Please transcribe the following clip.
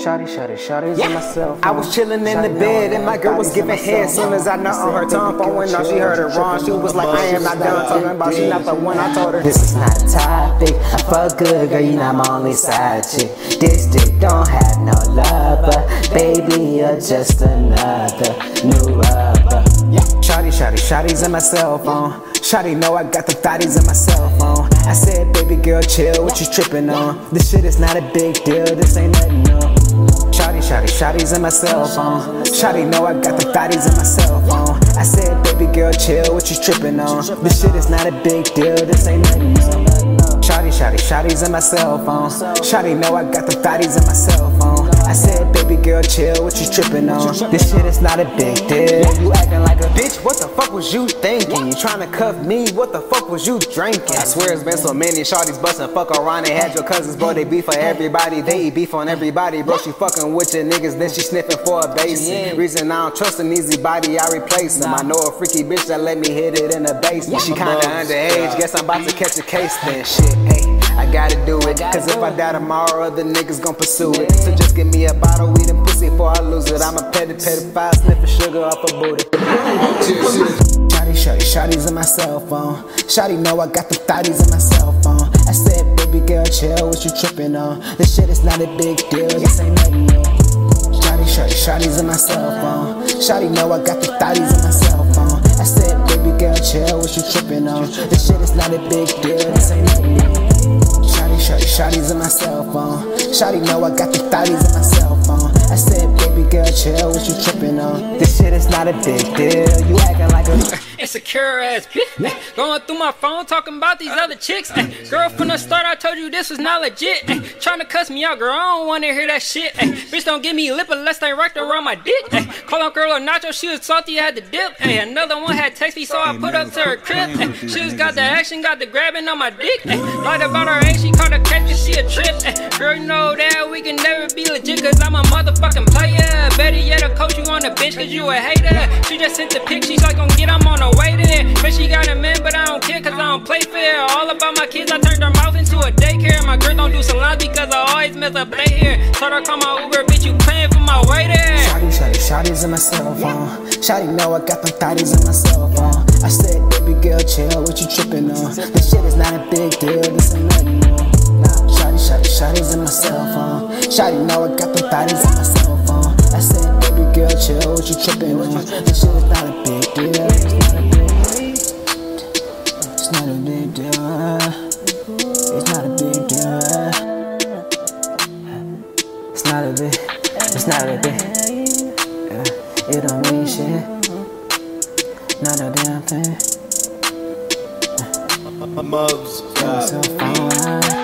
Shotty, shotty, shotty's yeah. on my cell phone. I was chilling in the bed and my girl was giving head. Soon as I know on her tongue phone went off, she heard it wrong. She was like, I am not done talking about she not the one. I told her this is not a topic. I fuck good, girl, you not my only side chick. This dick don't have no lover, baby, you're just another new rubber. Shotty, shotty, shotty's in my cell phone. Shotty know I got the thotties in my cell phone. I said, baby girl, chill, what you tripping on? This shit is not a big deal, this ain't nothing new. Shotty, shotty's in my cell phone. Shotty know I got the thotties in my cell phone. I said, baby girl, chill, what you tripping on? This shit is not a big deal, this ain't nothing Shotty, shotty, shotty's in my cell phone. Shotty know I got the thotties in my cell phone. I said, baby girl, chill, what you tripping on? This shit is not a big deal. You acting like a bitch, what the fuck was you thinking? You trying to cuff me, what the fuck was you drinking? I swear it's been so many shorties bustin' fuck around. They had your cousins, bro, they beef for everybody. They eat beef on everybody, bro. She fucking with your niggas, then she sniffing for a basin. Reason I don't trust an easy body, I replace them. I know a freaky bitch that let me hit it in the basement. She kinda underage, guess I'm about to catch a case then. Shit, hey. I gotta do it. Cause if I die tomorrow, other niggas gon' pursue it. So just give me a bottle, weed and pussy before I lose it. I'm a petty pedophile, sniffing sugar off a booty. Shotty, shotty, shotty's in my cell phone. Shotty know I got the thotties in my cell phone. I said, baby girl, chill, what you tripping on? This shit is not a big deal, this ain't nothing new. Shotty, shotty, shotty's in my cell phone. Shotty know I got the thotties in my cell phone. I said, baby girl, chill, what you tripping on? This shit is not a big deal, this ain't nothing new. Shotty's in my cell phone. Shotty know I got the thotties in my cell phone. I said, baby girl, chill, what you tripping on? This shit is not a big deal. You acting like a insecure ass bitch. Going through my phone talking about these other chicks. Girl, from the start, I told you this was not legit. Trying to cuss me out, girl, I don't wanna hear that shit. Bitch, don't give me lip unless they wrapped around my dick. Call up girl a nacho, she was salty, had to dip. Another one had text me, so I put up to her crib. She was got the action, got the grabbing on my dick. Lied about her age, she caught a catch, she a trip. Girl, you know that we can never be legit, cause I'm a motherfucking The bench, cause you a hater. She just sent the pic, she's like, gonna get, I'm on the way there. But she got a man, but I don't care, cause I don't play fair. All about my kids, I turned her mouth into a daycare. My girl don't do salons because I always mess up they hair. Told her, call my Uber, bitch, you paying for my way there. Shotty, shotty, shotty's in my cell phone. Shotty know I got them thotties in my cell phone. I said, baby girl, chill, what you tripping on? This shit is not a big deal, this ain't nothing. Nah, shotty, shotty, shotty's in my cell phone. Shotty know I got them thotties in my cell phone. You tripping on? This shit is not a big deal. It's not a big deal. It's not a big deal. It's not a big. It's not a big. Yeah, it don't mean shit. Not a damn thing. Mubs. Phone.